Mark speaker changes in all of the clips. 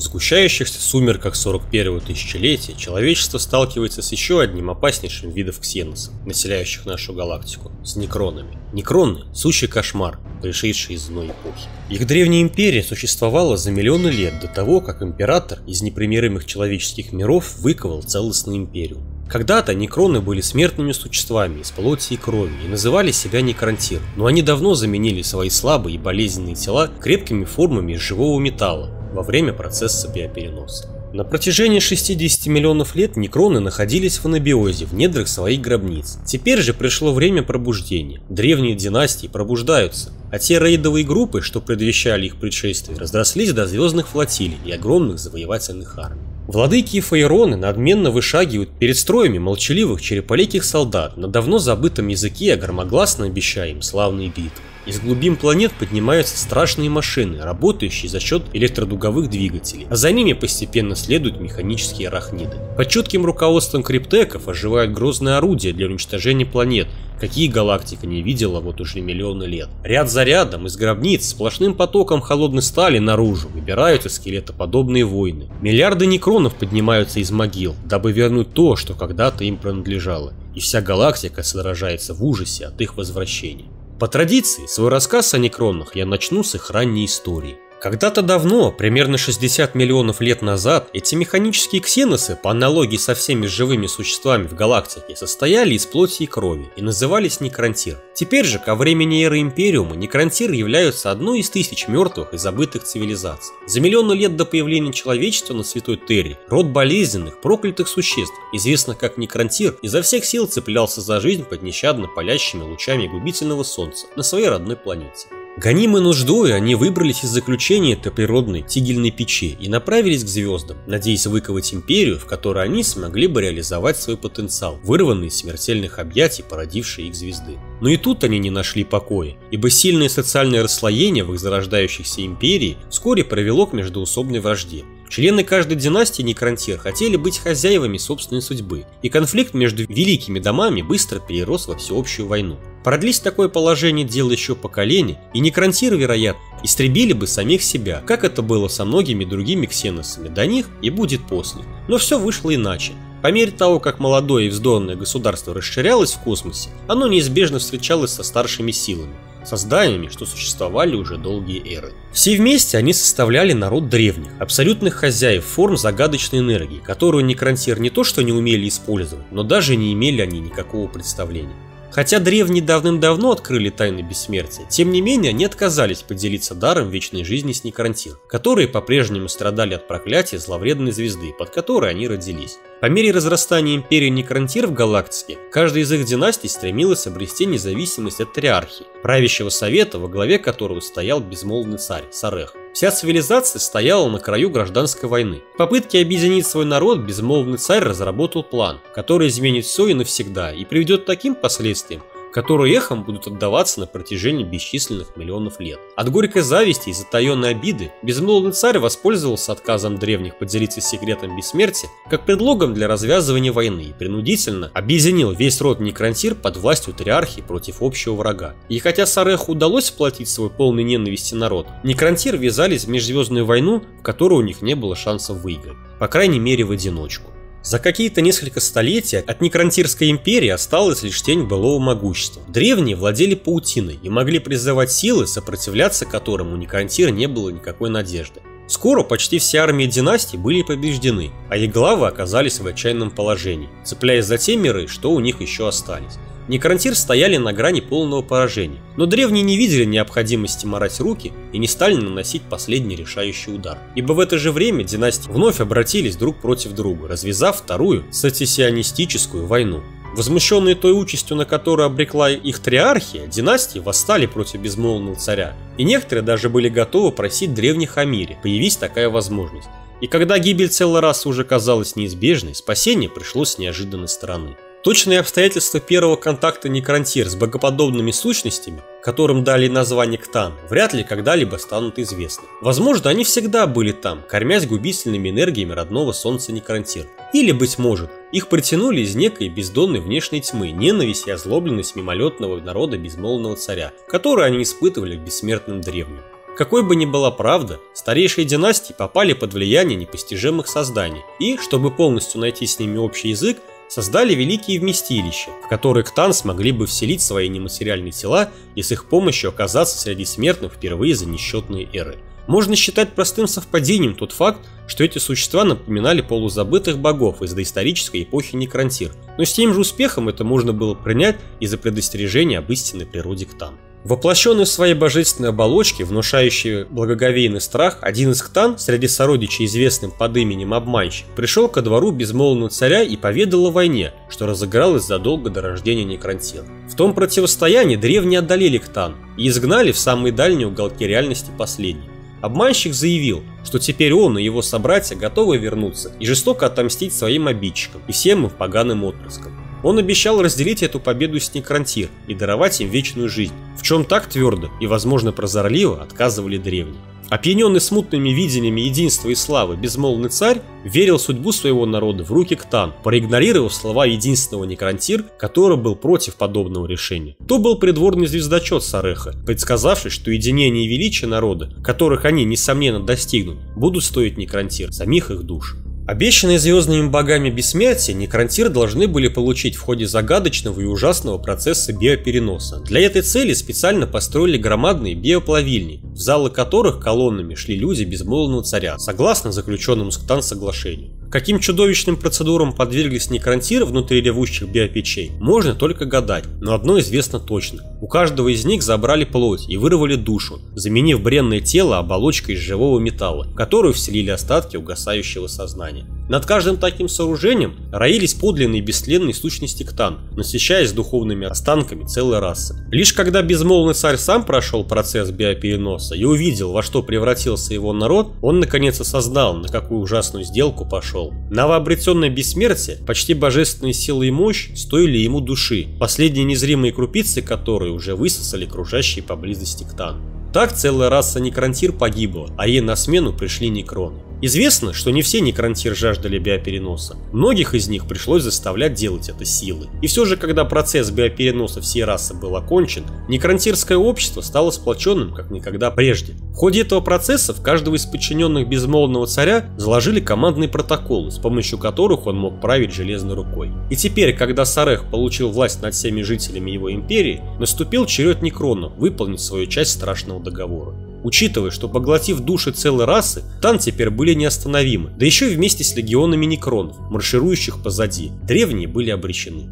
Speaker 1: В сгущающихся сумерках 41-го тысячелетия человечество сталкивается с еще одним опаснейшим видом ксеносов, населяющих нашу галактику, с некронами. Некроны – сущий кошмар, пришедший из иной эпохи. Их древняя империя существовала за миллионы лет до того, как император из непримиримых человеческих миров выковал целостную империю. Когда-то некроны были смертными существами из плоти и крови и называли себя некронтир, но они давно заменили свои слабые и болезненные тела крепкими формами из живого металла, во время процесса биопереноса. На протяжении 60 миллионов лет некроны находились в анабиозе в недрах своих гробниц. Теперь же пришло время пробуждения. Древние династии пробуждаются, а те рейдовые группы, что предвещали их предшествие, разрослись до звездных флотилий и огромных завоевательных армий. Владыки и фаероны надменно вышагивают перед строями молчаливых череполеких солдат на давно забытом языке, громогласно обещая им славные битвы. Из глубин планет поднимаются страшные машины, работающие за счет электродуговых двигателей, а за ними постепенно следуют механические арахниды. Под чутким руководством криптеков оживают грозные орудия для уничтожения планет, какие галактика не видела вот уже миллионы лет. Ряд за рядом из гробниц сплошным потоком холодной стали наружу выбираются скелетоподобные войны. Миллиарды некронов поднимаются из могил, дабы вернуть то, что когда-то им принадлежало, и вся галактика сражается в ужасе от их возвращения. По традиции, свой рассказ о некронах я начну с их ранней истории. Когда-то давно, примерно 60 миллионов лет назад, эти механические ксеносы, по аналогии со всеми живыми существами в галактике, состояли из плоти и крови и назывались некронтир. Теперь же, ко времени эры Империума, некронтир являются одной из тысяч мертвых и забытых цивилизаций. За миллионы лет до появления человечества на Святой Терре, род болезненных, проклятых существ, известных как некронтир, изо всех сил цеплялся за жизнь под нещадно палящими лучами губительного солнца на своей родной планете. Гонимы нуждой, они выбрались из заключения этой природной тигельной печи и направились к звездам, надеясь выковать империю, в которой они смогли бы реализовать свой потенциал, вырванный из смертельных объятий, породившей их звезды. Но и тут они не нашли покоя, ибо сильное социальное расслоение в их зарождающейся империи вскоре привело к междоусобной вражде. Члены каждой династии Некронтир хотели быть хозяевами собственной судьбы, и конфликт между великими домами быстро перерос во всеобщую войну. Продлись такое положение дел еще поколений, и Некронтиры, вероятно, истребили бы самих себя, как это было со многими другими ксеносами до них и будет после. Но все вышло иначе. По мере того, как молодое и вздорное государство расширялось в космосе, оно неизбежно встречалось со старшими силами, созданиями, что существовали уже долгие эры. Все вместе они составляли народ древних, абсолютных хозяев форм загадочной энергии, которую некронтир не то что не умели использовать, но даже не имели они никакого представления. Хотя древние давным-давно открыли тайны бессмертия, тем не менее они отказались поделиться даром вечной жизни с Некронтир, которые по-прежнему страдали от проклятия зловредной звезды, под которой они родились. По мере разрастания империи Некронтир в галактике, каждая из их династий стремилась обрести независимость от триархии, правящего совета, во главе которого стоял безмолвный царь Сарех. Вся цивилизация стояла на краю гражданской войны. В попытке объединить свой народ безмолвный царь разработал план, который изменит все и навсегда и приведет к таким последствиям, которые эхом будут отдаваться на протяжении бесчисленных миллионов лет. От горькой зависти и затаенной обиды безмолвный царь воспользовался отказом древних поделиться секретом бессмертия как предлогом для развязывания войны и принудительно объединил весь род Некронтир под властью триархии против общего врага. И хотя Сареху удалось сплотить свой полный ненависти народ, Некронтир ввязались в межзвездную войну, в которой у них не было шансов выиграть, по крайней мере в одиночку. За какие-то несколько столетий от Некронтирской империи осталась лишь тень былого могущества. Древние владели паутиной и могли призывать силы, сопротивляться которым у Некронтира не было никакой надежды. Скоро почти все армии династий были побеждены, а их главы оказались в отчаянном положении, цепляясь за те миры, что у них еще остались. Некронтир стояли на грани полного поражения, но древние не видели необходимости морать руки и не стали наносить последний решающий удар. Ибо в это же время династии вновь обратились друг против друга, развязав вторую сатисионистическую войну. Возмущенные той участью, на которую обрекла их триархия, династии восстали против безмолвного царя, и некоторые даже были готовы просить древних о мире, появись такая возможность. И когда гибель целой расы уже казалась неизбежной, спасение пришло с неожиданной стороны. Точные обстоятельства первого контакта Некронтир с богоподобными сущностями, которым дали название Ктан, вряд ли когда-либо станут известны. Возможно, они всегда были там, кормясь губительными энергиями родного солнца Некронтир. Или, быть может, их притянули из некой бездонной внешней тьмы, ненависть и озлобленность мимолетного народа безмолвного царя, которую они испытывали к бессмертным древним. Какой бы ни была правда, старейшие династии попали под влияние непостижимых созданий и, чтобы полностью найти с ними общий язык, создали великие вместилища, в которые ктан смогли бы вселить свои нематериальные тела и с их помощью оказаться среди смертных впервые за несчетные эры. Можно считать простым совпадением тот факт, что эти существа напоминали полузабытых богов из доисторической эпохи Некрантир, но с тем же успехом это можно было принять из-за предостережения об истинной природе Ктан. Воплощенный в своей божественной оболочке, внушающий благоговейный страх, один из ктан, среди сородичей известным под именем Обманщик, пришел ко двору безмолвного царя и поведал о войне, что разыгралась задолго до рождения Некрантира. В том противостоянии древние одолели ктан и изгнали в самые дальние уголки реальности последний. Обманщик заявил, что теперь он и его собратья готовы вернуться и жестоко отомстить своим обидчикам и всем их поганым отпрыскам. Он обещал разделить эту победу с Некрантир и даровать им вечную жизнь, в чем так твердо и, возможно, прозорливо отказывали древние. Опьяненный смутными видениями единства и славы, безмолвный царь верил судьбу своего народа в руки Ктан, проигнорировав слова единственного Некрантир, который был против подобного решения. То был придворный звездочет Сареха, предсказавший, что единение и величие народа, которых они, несомненно, достигнут, будут стоить Некрантир, самих их душ. Обещанные звездными богами бессмертия некрантир должны были получить в ходе загадочного и ужасного процесса биопереноса. Для этой цели специально построили громадные биоплавильни, в залы которых колоннами шли люди безмолвного царя, согласно заключенному с Ктан соглашению. Каким чудовищным процедурам подверглись некрантиры внутри ревущих биопечей, можно только гадать, но одно известно точно. У каждого из них забрали плоть и вырвали душу, заменив бренное тело оболочкой из живого металла, которую вселили остатки угасающего сознания. Над каждым таким сооружением роились подлинные бестленные сущности ктан, насыщаясь духовными останками целой расы. Лишь когда безмолвный царь сам прошел процесс биопереноса и увидел, во что превратился его народ, он наконец осознал, на какую ужасную сделку пошел. Новообретенное бессмертие, почти божественные силы и мощь стоили ему души, последние незримые крупицы которые уже высосали кружащие поблизости ктан. Так целая раса некрантир погибла, а ей на смену пришли некроны. Известно, что не все некрантир жаждали биопереноса. Многих из них пришлось заставлять делать это силы. И все же, когда процесс биопереноса всей расы был окончен, некрантирское общество стало сплоченным, как никогда прежде. В ходе этого процесса в каждого из подчиненных безмолвного царя заложили командные протоколы, с помощью которых он мог править железной рукой. И теперь, когда Сарех получил власть над всеми жителями его империи, наступил черед Некрона выполнить свою часть страшного договора. Учитывая, что поглотив души целой расы, Тан теперь были неостановимы, да еще и вместе с легионами некронов, марширующих позади, древние были обречены.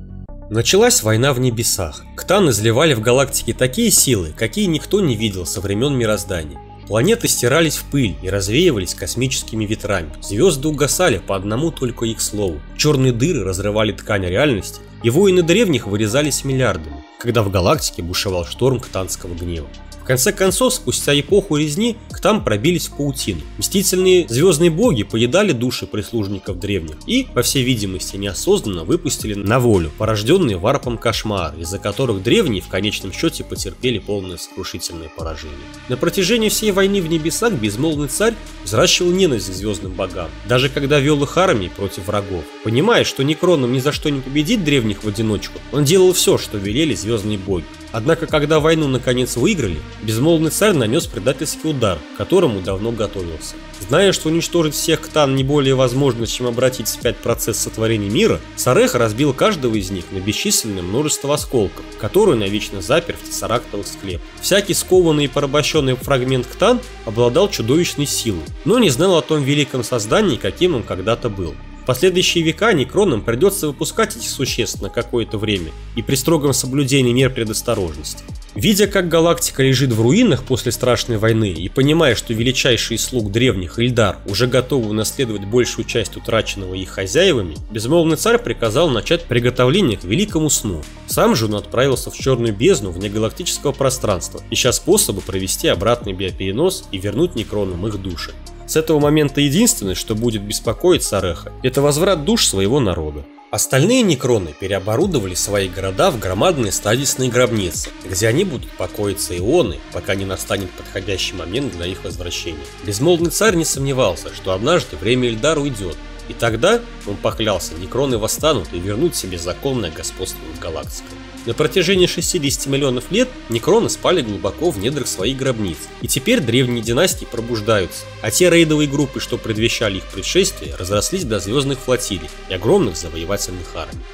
Speaker 1: Началась война в небесах. Ктан изливали в галактике такие силы, какие никто не видел со времен мироздания. Планеты стирались в пыль и развеивались космическими ветрами. Звезды угасали по одному только их слову. Черные дыры разрывали ткань реальности, и воины древних вырезались миллиардами, когда в галактике бушевал шторм ктанского гнева конце концов, спустя эпоху резни, к там пробились в паутину. Мстительные звездные боги поедали души прислужников древних и, по всей видимости, неосознанно выпустили на волю порожденные варпом кошмары, из-за которых древние в конечном счете потерпели полное сокрушительное поражение. На протяжении всей войны в небесах безмолвный царь взращивал ненависть к звездным богам, даже когда вел их армии против врагов. Понимая, что Некроном ни за что не победить древних в одиночку, он делал все, что велели звездные боги. Однако, когда войну наконец выиграли, безмолвный царь нанес предательский удар, к которому давно готовился. Зная, что уничтожить всех ктан не более возможно, чем обратить вспять процесс сотворения мира, Сарех разбил каждого из них на бесчисленное множество осколков, которые навечно запер в тессарактовый склеп. Всякий скованный и порабощенный фрагмент ктан обладал чудовищной силой, но не знал о том великом создании, каким он когда-то был последующие века некронам придется выпускать этих существ на какое-то время и при строгом соблюдении мер предосторожности. Видя, как галактика лежит в руинах после страшной войны и понимая, что величайший слуг древних, Ильдар, уже готов унаследовать большую часть утраченного их хозяевами, безмолвный царь приказал начать приготовление к великому сну. Сам же он отправился в черную бездну вне галактического пространства, ища способы провести обратный биоперенос и вернуть некронам их души. С этого момента единственное, что будет беспокоить Сареха, это возврат душ своего народа. Остальные некроны переоборудовали свои города в громадные стадисные гробницы, где они будут покоиться ионы, пока не настанет подходящий момент для их возвращения. Безмолвный царь не сомневался, что однажды время Эльдар уйдет, И тогда, он поклялся, некроны восстанут и вернут себе законное господство над галактикой. На протяжении 60 миллионов лет некроны спали глубоко в недрах своих гробниц, и теперь древние династии пробуждаются, а те рейдовые группы, что предвещали их предшествие, разрослись до звездных флотилий и огромных завоевательных армий.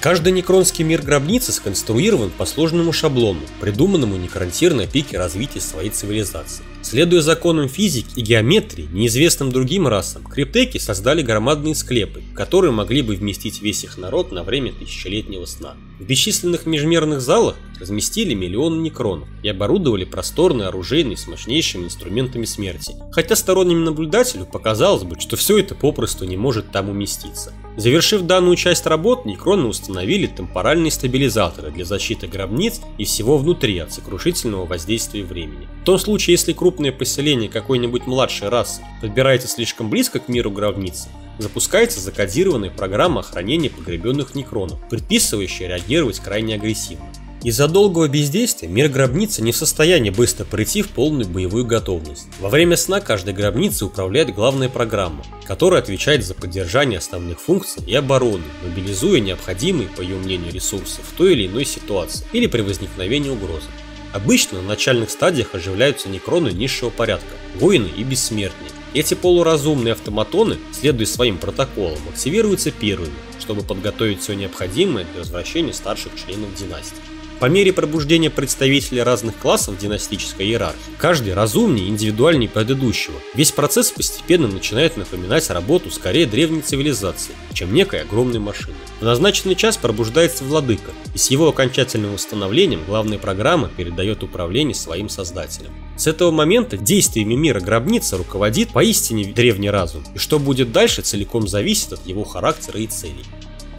Speaker 1: Каждый некронский мир гробницы сконструирован по сложному шаблону, придуманному некронтир на пике развития своей цивилизации. Следуя законам физики и геометрии, неизвестным другим расам, криптеки создали громадные склепы, которые могли бы вместить весь их народ на время тысячелетнего сна. В бесчисленных межмерных залах разместили миллионы некронов и оборудовали просторные оружейные с мощнейшими инструментами смерти, хотя стороннему наблюдателю показалось бы, что все это попросту не может там уместиться. Завершив данную часть работ, некроны установили темпоральные стабилизаторы для защиты гробниц и всего внутри от сокрушительного воздействия времени. В том случае, если крупное поселение какой-нибудь младшей расы подбирается слишком близко к миру гробницы, запускается закодированная программа охранения погребенных некронов, предписывающая реагировать крайне агрессивно. Из-за долгого бездействия мир гробницы не в состоянии быстро прийти в полную боевую готовность. Во время сна каждой гробницы управляет главная программа, которая отвечает за поддержание основных функций и обороны, мобилизуя необходимые, по ее мнению, ресурсы в той или иной ситуации или при возникновении угрозы. Обычно на начальных стадиях оживляются некроны низшего порядка, воины и бессмертные. Эти полуразумные автоматоны, следуя своим протоколам, активируются первыми, чтобы подготовить все необходимое для возвращения старших членов династии. По мере пробуждения представителей разных классов династической иерархии, каждый разумнее и индивидуальнее предыдущего. Весь процесс постепенно начинает напоминать работу скорее древней цивилизации, чем некой огромной машины. В назначенный час пробуждается владыка, и с его окончательным восстановлением главная программа передает управление своим создателям. С этого момента действиями мира гробница руководит поистине древний разум, и что будет дальше целиком зависит от его характера и целей.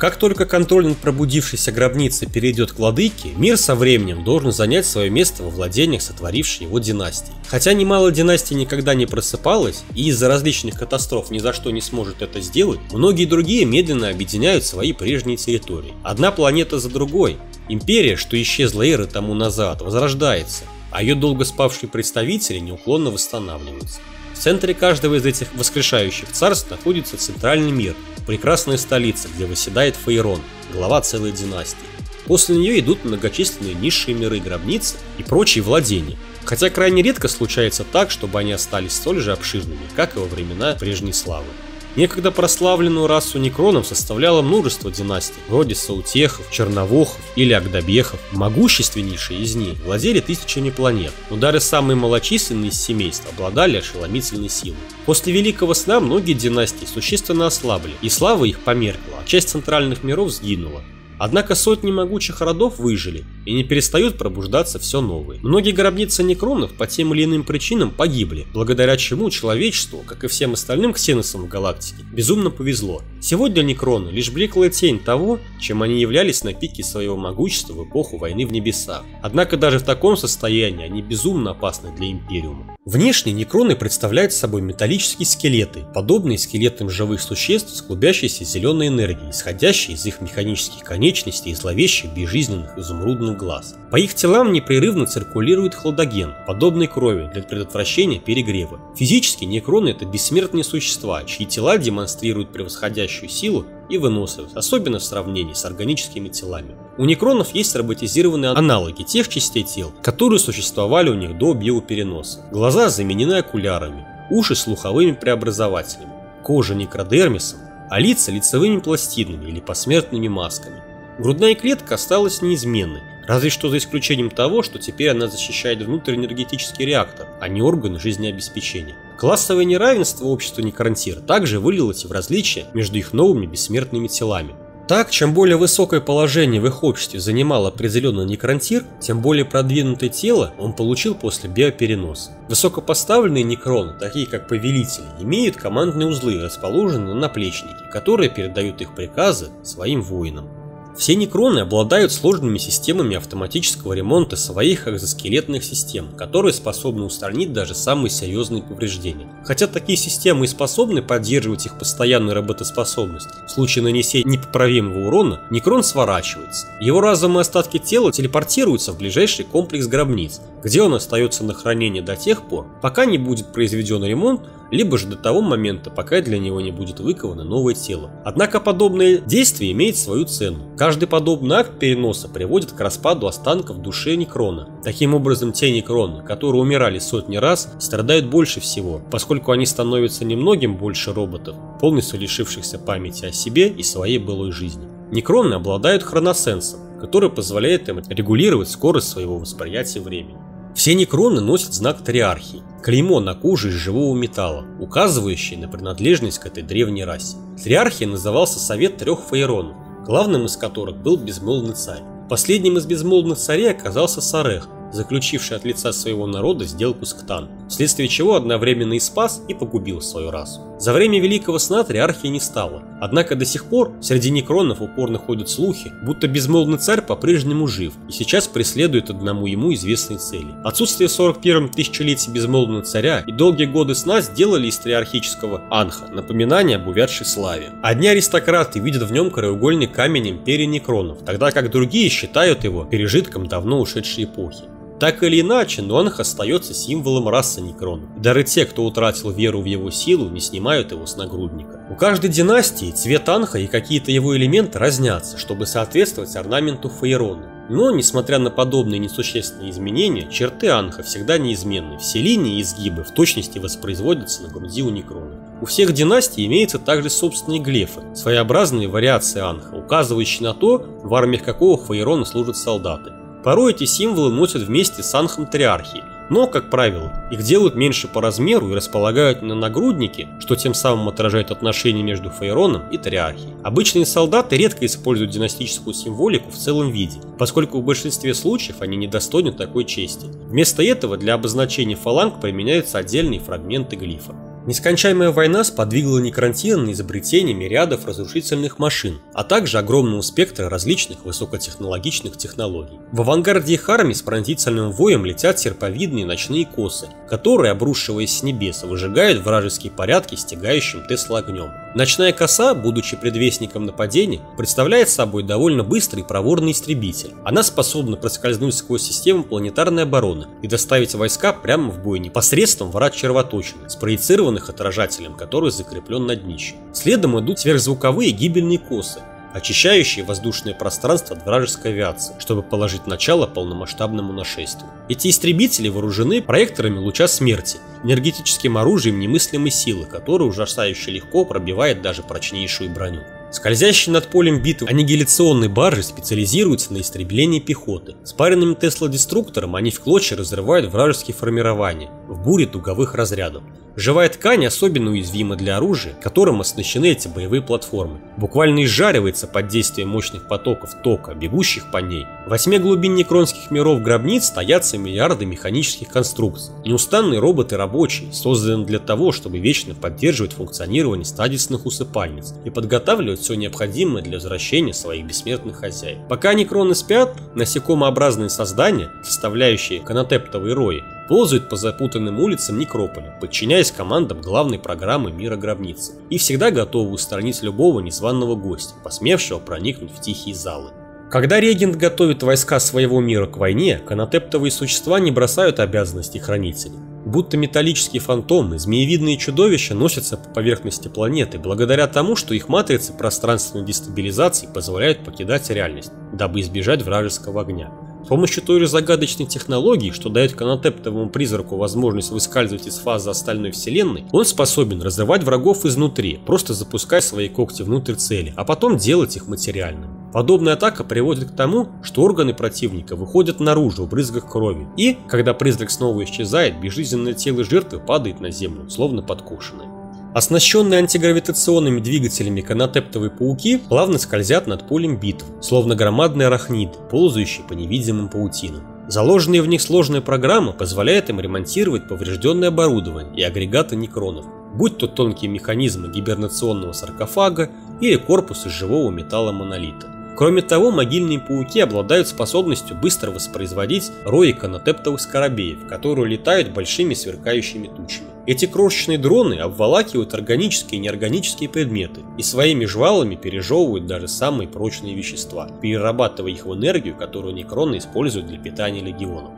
Speaker 1: Как только контроль над пробудившейся гробницей перейдет к владыке, мир со временем должен занять свое место во владениях сотворившей его династии. Хотя немало династий никогда не просыпалось и из-за различных катастроф ни за что не сможет это сделать, многие другие медленно объединяют свои прежние территории. Одна планета за другой. Империя, что исчезла эры тому назад, возрождается, а ее долго спавшие представители неуклонно восстанавливаются. В центре каждого из этих воскрешающих царств находится центральный мир, прекрасная столица, где выседает Фейрон, глава целой династии. После нее идут многочисленные низшие миры гробницы и прочие владения, хотя крайне редко случается так, чтобы они остались столь же обширными, как и во времена прежней славы. Некогда прославленную расу некронов составляло множество династий, вроде Саутехов, Черновохов или Агдабехов. Могущественнейшие из них владели тысячами планет, но даже самые малочисленные из семейств обладали ошеломительной силой. После Великого Сна многие династии существенно ослабли, и слава их померкла, а часть центральных миров сгинула. Однако сотни могучих родов выжили и не перестают пробуждаться все новые. Многие гробницы некронов по тем или иным причинам погибли, благодаря чему человечеству, как и всем остальным ксеносам в галактике, безумно повезло. Сегодня некроны лишь блеклая тень того, чем они являлись на пике своего могущества в эпоху войны в небесах. Однако даже в таком состоянии они безумно опасны для Империума. Внешне некроны представляют собой металлические скелеты, подобные скелетам живых существ с клубящейся зеленой энергией, исходящей из их механических конечностей и зловещих безжизненных изумрудных глаз. По их телам непрерывно циркулирует хладоген, подобный крови для предотвращения перегрева. Физически некроны это бессмертные существа, чьи тела демонстрируют превосходящую силу и выносливость, особенно в сравнении с органическими телами. У некронов есть роботизированные аналоги тех частей тел, которые существовали у них до биопереноса. Глаза заменены окулярами, уши слуховыми преобразователями, кожа некродермисом, а лица лицевыми пластинами или посмертными масками. Грудная клетка осталась неизменной, разве что за исключением того, что теперь она защищает внутренергетический реактор, а не органы жизнеобеспечения. Классовое неравенство общества Некрантир также вылилось в различия между их новыми бессмертными телами. Так, чем более высокое положение в их обществе занимал определенный некрантир, тем более продвинутое тело он получил после биопереноса. Высокопоставленные некроны, такие как повелители, имеют командные узлы, расположенные на наплечнике, которые передают их приказы своим воинам. Все некроны обладают сложными системами автоматического ремонта своих экзоскелетных систем, которые способны устранить даже самые серьезные повреждения. Хотя такие системы и способны поддерживать их постоянную работоспособность, в случае нанесения непоправимого урона некрон сворачивается. Его разум и остатки тела телепортируются в ближайший комплекс гробниц, где он остается на хранение до тех пор, пока не будет произведен ремонт либо же до того момента, пока для него не будет выковано новое тело. Однако подобное действие имеет свою цену. Каждый подобный акт переноса приводит к распаду останков души Некрона. Таким образом, те Некроны, которые умирали сотни раз, страдают больше всего, поскольку они становятся немногим больше роботов, полностью лишившихся памяти о себе и своей былой жизни. Некроны обладают хроносенсом, который позволяет им регулировать скорость своего восприятия времени. Все некроны носят знак Триархии – клеймо на коже из живого металла, указывающее на принадлежность к этой древней расе. Триархией назывался Совет Трех Фаеронов, главным из которых был Безмолвный Царь. Последним из безмолвных царей оказался Сарех, заключивший от лица своего народа сделку с Ктан, вследствие чего одновременно и спас, и погубил свою расу. За время Великого Сна Триархии не стало, однако до сих пор среди некронов упорно ходят слухи, будто безмолвный царь по-прежнему жив и сейчас преследует одному ему известные цели. Отсутствие в 41-м тысячелетии безмолвного царя и долгие годы сна сделали из триархического анха напоминание об увядшей славе. Одни аристократы видят в нем краеугольный камень империи некронов, тогда как другие считают его пережитком давно ушедшей эпохи. Так или иначе, Нуанг остается символом расы Некрона. Даже те, кто утратил веру в его силу, не снимают его с нагрудника. У каждой династии цвет Анха и какие-то его элементы разнятся, чтобы соответствовать орнаменту Фаерона. Но, несмотря на подобные несущественные изменения, черты Анха всегда неизменны. Все линии и изгибы в точности воспроизводятся на груди у Некрона. У всех династий имеются также собственные глефы, своеобразные вариации Анха, указывающие на то, в армиях какого Фаерона служат солдаты. Порой эти символы носят вместе с анхом триархии, но, как правило, их делают меньше по размеру и располагают на нагруднике, что тем самым отражает отношения между Фейроном и Триархией. Обычные солдаты редко используют династическую символику в целом виде, поскольку в большинстве случаев они недостойны такой чести. Вместо этого для обозначения фаланг применяются отдельные фрагменты глифа. Нескончаемая война сподвигла Некрантина на изобретение рядов разрушительных машин, а также огромного спектра различных высокотехнологичных технологий. В авангарде их армии с пронзительным воем летят серповидные ночные косы, которые, обрушиваясь с небес, выжигают вражеские порядки стягающим Тесла огнем. Ночная коса, будучи предвестником нападения, представляет собой довольно быстрый и проворный истребитель. Она способна проскользнуть сквозь систему планетарной обороны и доставить войска прямо в бой непосредством врат червоточины, спроецированной сделанных отражателем, который закреплен на днище. Следом идут сверхзвуковые гибельные косы, очищающие воздушное пространство от вражеской авиации, чтобы положить начало полномасштабному нашествию. Эти истребители вооружены проекторами луча смерти, энергетическим оружием немыслимой силы, которое ужасающе легко пробивает даже прочнейшую броню. Скользящие над полем битвы аннигиляционные баржи специализируются на истреблении пехоты. Спаренными Тесла-деструктором они в клочья разрывают вражеские формирования в буре дуговых разрядов. Живая ткань особенно уязвима для оружия, которым оснащены эти боевые платформы. Буквально изжаривается под действием мощных потоков тока, бегущих по ней. В восьми глубин некронских миров гробниц стоятся миллиарды механических конструкций. Неустанные роботы рабочие, созданы для того, чтобы вечно поддерживать функционирование стадисных усыпальниц и подготавливать все необходимое для возвращения своих бессмертных хозяев. Пока некроны спят, насекомообразные создания, составляющие канатептовые рои, ползают по запутанным улицам Некрополя, подчиняясь командам главной программы мира гробницы, и всегда готовы устранить любого незваного гостя, посмевшего проникнуть в тихие залы. Когда регент готовит войска своего мира к войне, канатептовые существа не бросают обязанности хранителей. Будто металлические фантомы, змеевидные чудовища носятся по поверхности планеты благодаря тому, что их матрицы пространственной дестабилизации позволяют покидать реальность, дабы избежать вражеского огня. С помощью той же загадочной технологии, что дает канатептовому призраку возможность выскальзывать из фазы остальной вселенной, он способен разрывать врагов изнутри, просто запуская свои когти внутрь цели, а потом делать их материальными. Подобная атака приводит к тому, что органы противника выходят наружу в брызгах крови, и, когда призрак снова исчезает, безжизненное тело жертвы падает на землю, словно подкошенное. Оснащенные антигравитационными двигателями канатептовые пауки плавно скользят над полем битв, словно громадные арахниды, ползающие по невидимым паутинам. Заложенная в них сложная программа позволяет им ремонтировать поврежденное оборудование и агрегаты некронов, будь то тонкие механизмы гибернационного саркофага или корпус из живого металла монолита. Кроме того, могильные пауки обладают способностью быстро воспроизводить рои канотептовых скоробеев, которые летают большими сверкающими тучами. Эти крошечные дроны обволакивают органические и неорганические предметы и своими жвалами пережевывают даже самые прочные вещества, перерабатывая их в энергию, которую некроны используют для питания легионов.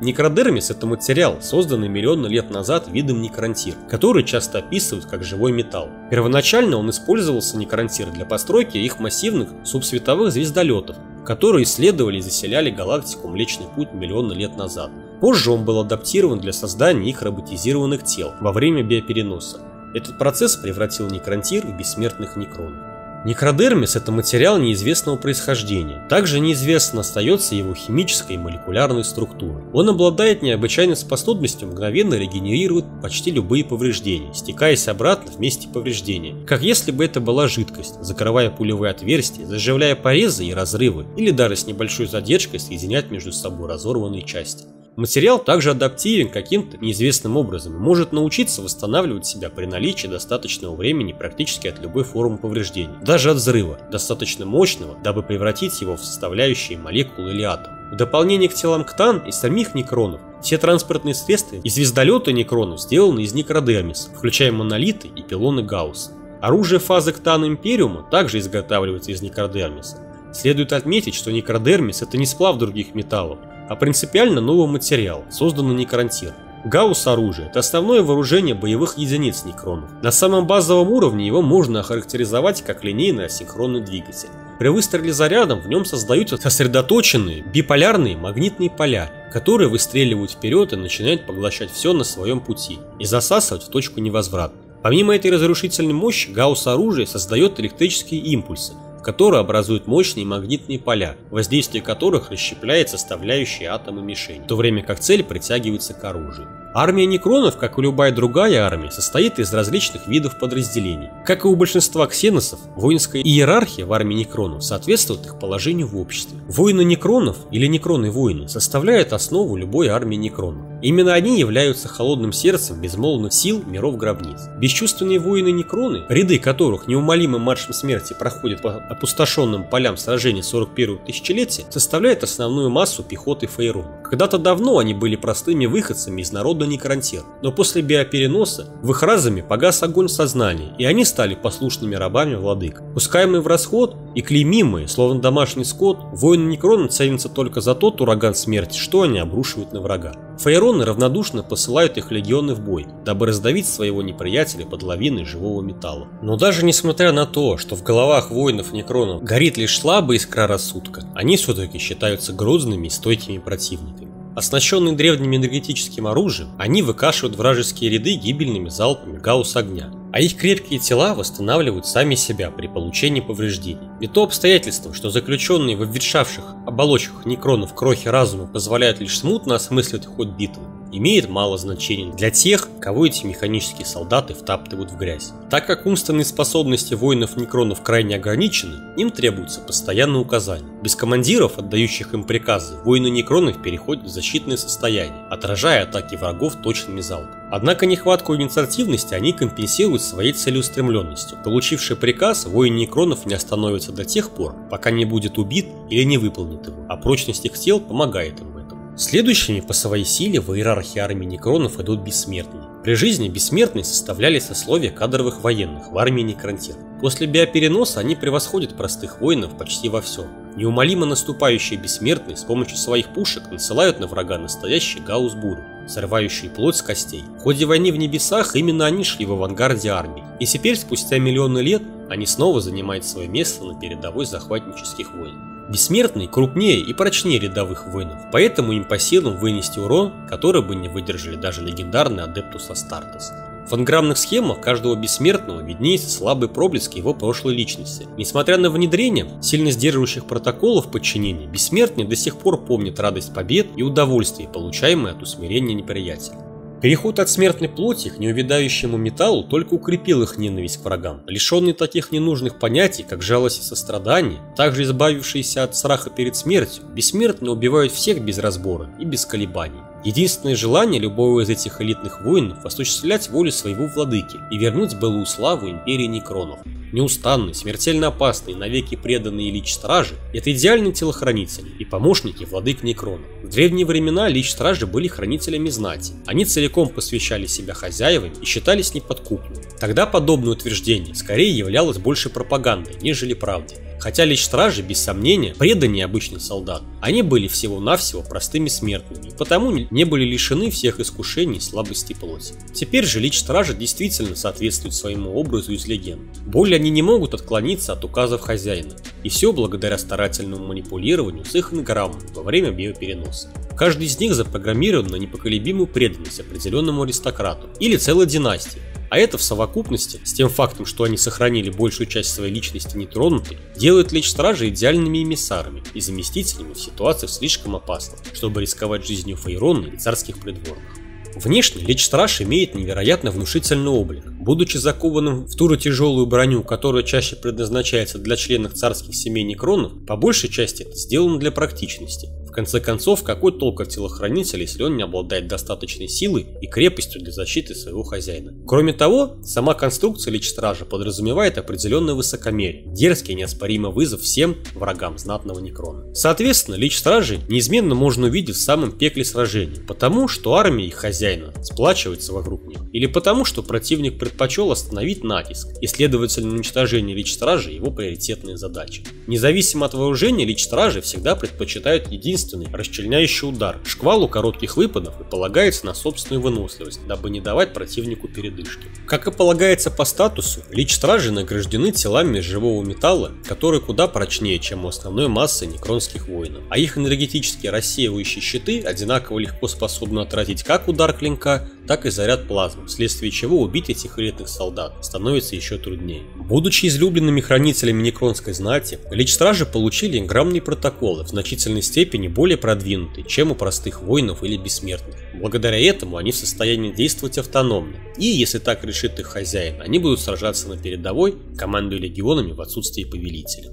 Speaker 1: Некродермис – это материал, созданный миллионы лет назад видом некрантир, который часто описывают как живой металл. Первоначально он использовался некрантир для постройки их массивных субсветовых звездолетов, которые исследовали и заселяли галактику Млечный Путь миллионы лет назад. Позже он был адаптирован для создания их роботизированных тел во время биопереноса. Этот процесс превратил некрантир в бессмертных некронов. Некродермис – это материал неизвестного происхождения. Также неизвестно остается его химическая и молекулярная структура. Он обладает необычайной способностью мгновенно регенерировать почти любые повреждения, стекаясь обратно в месте повреждения, как если бы это была жидкость, закрывая пулевые отверстия, заживляя порезы и разрывы, или даже с небольшой задержкой соединять между собой разорванные части. Материал также адаптивен каким-то неизвестным образом и может научиться восстанавливать себя при наличии достаточного времени практически от любой формы повреждения, даже от взрыва, достаточно мощного, дабы превратить его в составляющие молекулы или атом. В дополнение к телам ктан и самих некронов, все транспортные средства и звездолеты некронов сделаны из некродермиса, включая монолиты и пилоны Гаусса. Оружие фазы ктан Империума также изготавливается из некродермиса. Следует отметить, что некродермис это не сплав других металлов, а принципиально новый материал, созданный Некрантир. Гаусс оружие – это основное вооружение боевых единиц Некронов. На самом базовом уровне его можно охарактеризовать как линейный асинхронный двигатель. При выстреле зарядом в нем создаются сосредоточенные биполярные магнитные поля, которые выстреливают вперед и начинают поглощать все на своем пути и засасывать в точку невозврата. Помимо этой разрушительной мощи, Гаусс оружие создает электрические импульсы, которые образуют мощные магнитные поля, воздействие которых расщепляет составляющие атомы мишени, в то время как цель притягивается к оружию. Армия некронов, как и любая другая армия, состоит из различных видов подразделений. Как и у большинства ксеносов, воинская иерархия в армии некронов соответствует их положению в обществе. Воины некронов или некроны-воины составляют основу любой армии некронов. Именно они являются холодным сердцем безмолвных сил миров гробниц. Бесчувственные воины-некроны, ряды которых неумолимым маршем смерти проходят по опустошенным полям сражений 41-го тысячелетия, составляют основную массу пехоты Фейрона. Когда-то давно они были простыми выходцами из народа Некрантир, но после биопереноса в их разуме погас огонь сознания, и они стали послушными рабами владык. Пускаемые в расход и клеймимые, словно домашний скот, воины Некрона ценятся только за тот ураган смерти, что они обрушивают на врага. Фейроны равнодушно посылают их легионы в бой, дабы раздавить своего неприятеля под лавиной живого металла. Но даже несмотря на то, что в головах воинов Некронов горит лишь слабая искра рассудка, они все-таки считаются грозными и стойкими противниками. Оснащенные древним энергетическим оружием, они выкашивают вражеские ряды гибельными залпами гаусс-огня, а их крепкие тела восстанавливают сами себя при получении повреждений. И то обстоятельство, что заключенные в обветшавших оболочках некронов крохи разума позволяют лишь смутно осмыслить ход битвы, имеет мало значения для тех, кого эти механические солдаты втаптывают в грязь. Так как умственные способности воинов-некронов крайне ограничены, им требуется постоянное указание. Без командиров, отдающих им приказы, воины-некронов переходят в защитное состояние, отражая атаки врагов точными залпами. Однако нехватку инициативности они компенсируют своей целеустремленностью. Получивший приказ, воин Некронов не остановится до тех пор, пока не будет убит или не выполнит его, а прочность их тел помогает им в этом. Следующими по своей силе в иерархии армии некронов идут бессмертные. При жизни бессмертные составляли сословие кадровых военных в армии Некронтир. После биопереноса они превосходят простых воинов почти во всем. Неумолимо наступающие бессмертные с помощью своих пушек насылают на врага настоящий гаусс-бурю, срывающие плоть с костей. В ходе войны в небесах именно они шли в авангарде армии. И теперь, спустя миллионы лет, они снова занимают свое место на передовой захватнических войн. Бессмертные крупнее и прочнее рядовых воинов, поэтому им по силам вынести урон, который бы не выдержали даже легендарный Адептус Астартес. В анграммных схемах каждого бессмертного виднеется слабый проблеск его прошлой личности. Несмотря на внедрение сильно сдерживающих протоколов подчинения, бессмертные до сих пор помнят радость побед и удовольствие, получаемое от усмирения неприятеля. Переход от смертной плоти к неувядающему металлу только укрепил их ненависть к врагам. Лишенные таких ненужных понятий, как жалость и сострадание, также избавившиеся от страха перед смертью, бессмертно убивают всех без разбора и без колебаний. Единственное желание любого из этих элитных воинов – осуществлять волю своего владыки и вернуть былую славу империи Некронов. Неустанные, смертельно опасные, навеки преданные лич-стражи – это идеальные телохранители и помощники владык Некрона. В древние времена лич-стражи были хранителями знати. Они целиком посвящали себя хозяевам и считались неподкупными. Тогда подобное утверждение скорее являлось больше пропагандой, нежели правдой. Хотя лишь стражи, без сомнения, преданнее обычных солдат, они были всего-навсего простыми смертными, и потому не были лишены всех искушений и слабостей плоти. Теперь же лич стражи действительно соответствует своему образу из легенд. Более они не могут отклониться от указов хозяина, и все благодаря старательному манипулированию с их инграммом во время биопереноса. Каждый из них запрограммирован на непоколебимую преданность определенному аристократу или целой династии, а это в совокупности с тем фактом, что они сохранили большую часть своей личности нетронутой, делает Лечь Стражи идеальными эмиссарами и заместителями в ситуациях слишком опасных, чтобы рисковать жизнью Фейрона и царских придворных. Внешне Лич Страж имеет невероятно внушительный облик. Будучи закованным в ту же тяжелую броню, которая чаще предназначается для членов царских семей Некронов, по большей части это сделано для практичности, в конце концов, какой толк от телохранителя, если он не обладает достаточной силой и крепостью для защиты своего хозяина? Кроме того, сама конструкция Лич-Стража подразумевает определенное высокомерие, дерзкий и неоспоримый вызов всем врагам знатного Некрона. Соответственно, Лич-Стражи неизменно можно увидеть в самом пекле сражения, потому что армия их хозяина сплачивается вокруг них, или потому что противник предпочел остановить натиск, и следовательно уничтожение Лич-Стражи его приоритетная задача. Независимо от вооружения, Лич-Стражи всегда предпочитают единственный расчленяющий удар, шквалу коротких выпадов и полагается на собственную выносливость, дабы не давать противнику передышки. Как и полагается по статусу, лич-стражи награждены телами живого металла, которые куда прочнее, чем у основной массы некронских воинов, а их энергетические рассеивающие щиты одинаково легко способны отразить как удар клинка, так и заряд плазмы, вследствие чего убить этих элитных солдат становится еще труднее. Будучи излюбленными хранителями некронской знати, лич-стражи получили инграммные протоколы, в значительной степени более продвинутые, чем у простых воинов или бессмертных. Благодаря этому они в состоянии действовать автономно, и если так решит их хозяин, они будут сражаться на передовой, командуя легионами в отсутствии повелителя.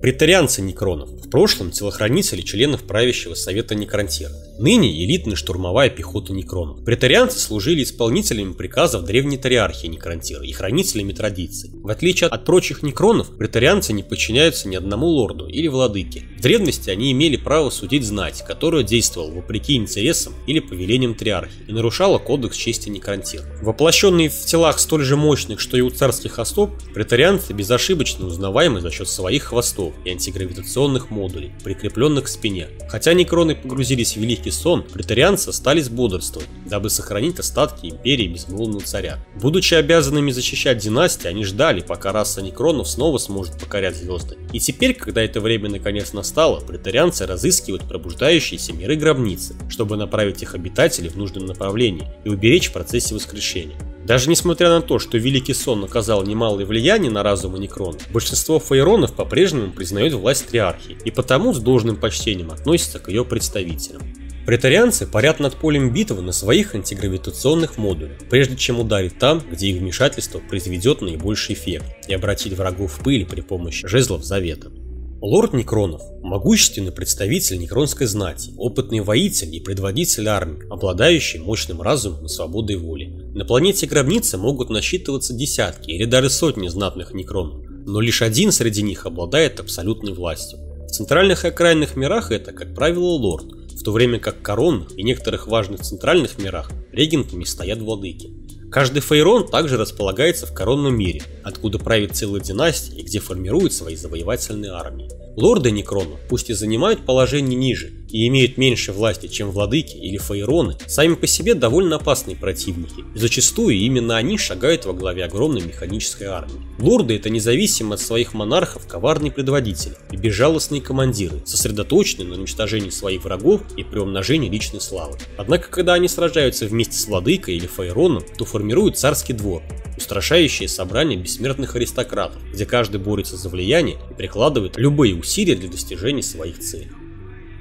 Speaker 1: Претарианцы Некронов, в прошлом телохранители членов правящего совета Некронтира, ныне элитная штурмовая пехота Некронов. Претарианцы служили исполнителями приказов древней тариархии Некронтира и хранителями традиций. В отличие от прочих Некронов, претарианцы не подчиняются ни одному лорду или владыке. В древности они имели право судить знать, которая действовала вопреки интересам или повелениям триархии и нарушала кодекс чести Некронтира. Воплощенные в телах столь же мощных, что и у царских особ, претарианцы безошибочно узнаваемы за счет своих хвостов щитов и антигравитационных модулей, прикрепленных к спине. Хотя некроны погрузились в великий сон, претарианцы остались бодрствовать, дабы сохранить остатки империи безмолвного царя. Будучи обязанными защищать династии, они ждали, пока раса некронов снова сможет покорять звезды. И теперь, когда это время наконец настало, претарианцы разыскивают пробуждающиеся миры гробницы, чтобы направить их обитателей в нужном направлении и уберечь в процессе воскрешения. Даже несмотря на то, что Великий Сон оказал немалое влияние на разум Некрона, большинство фаеронов по-прежнему признают власть Триархии и потому с должным почтением относятся к ее представителям. Претарианцы парят над полем битвы на своих антигравитационных модулях, прежде чем ударить там, где их вмешательство произведет наибольший эффект и обратить врагов в пыль при помощи жезлов завета. Лорд Некронов – могущественный представитель некронской знати, опытный воитель и предводитель армии, обладающий мощным разумом и свободой воли. На планете Гробницы могут насчитываться десятки или даже сотни знатных некронов, но лишь один среди них обладает абсолютной властью. В центральных и окраинных мирах это, как правило, лорд, в то время как коронных и некоторых важных центральных мирах регентами стоят владыки. Каждый фейрон также располагается в коронном мире, откуда правит целая династия и где формируют свои завоевательные армии. Лорды Некрона, пусть и занимают положение ниже и имеют меньше власти, чем владыки или фаероны, сами по себе довольно опасные противники, и зачастую именно они шагают во главе огромной механической армии. Лорды это независимо от своих монархов коварные предводители и безжалостные командиры, сосредоточенные на уничтожении своих врагов и приумножении личной славы. Однако, когда они сражаются вместе с владыкой или фаероном, то формируют царский двор, устрашающее собрание бессмертных аристократов, где каждый борется за влияние и прикладывает любые усилия для достижения своих целей.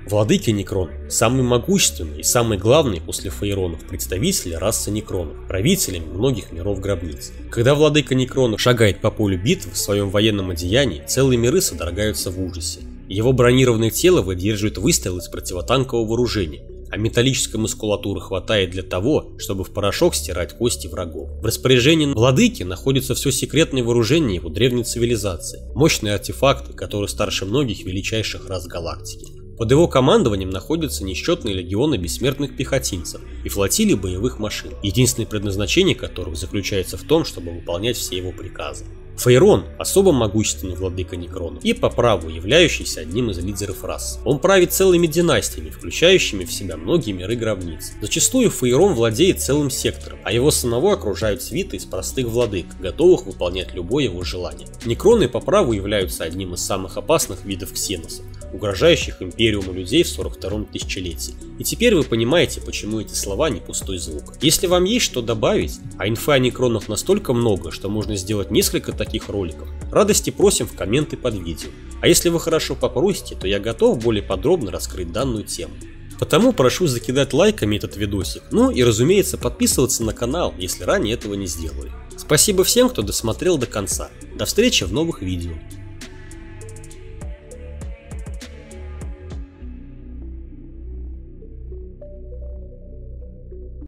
Speaker 1: Владыки Некрон – самый могущественный и самый главный после фаеронов представители расы Некронов, правителями многих миров гробниц. Когда владыка Некронов шагает по полю битвы в своем военном одеянии, целые миры содрогаются в ужасе. Его бронированное тело выдерживает выстрел из противотанкового вооружения, а металлической мускулатуры хватает для того, чтобы в порошок стирать кости врагов. В распоряжении владыки находится все секретное вооружение его древней цивилизации, мощные артефакты, которые старше многих величайших рас галактики. Под его командованием находятся несчетные легионы бессмертных пехотинцев и флотилии боевых машин, единственное предназначение которых заключается в том, чтобы выполнять все его приказы. Фейрон – особо могущественный владыка Некронов и по праву являющийся одним из лидеров рас. Он правит целыми династиями, включающими в себя многие миры гробниц. Зачастую Фейрон владеет целым сектором, а его самого окружают свиты из простых владык, готовых выполнять любое его желание. Некроны по праву являются одним из самых опасных видов ксеносов, угрожающих империуму людей в 42-м тысячелетии. И теперь вы понимаете, почему эти слова не пустой звук. Если вам есть что добавить, а инфа о некронах настолько много, что можно сделать несколько таких роликов, радости просим в комменты под видео. А если вы хорошо попросите, то я готов более подробно раскрыть данную тему. Потому прошу закидать лайками этот видосик, ну и разумеется подписываться на канал, если ранее этого не сделали. Спасибо всем, кто досмотрел до конца. До встречи в новых видео.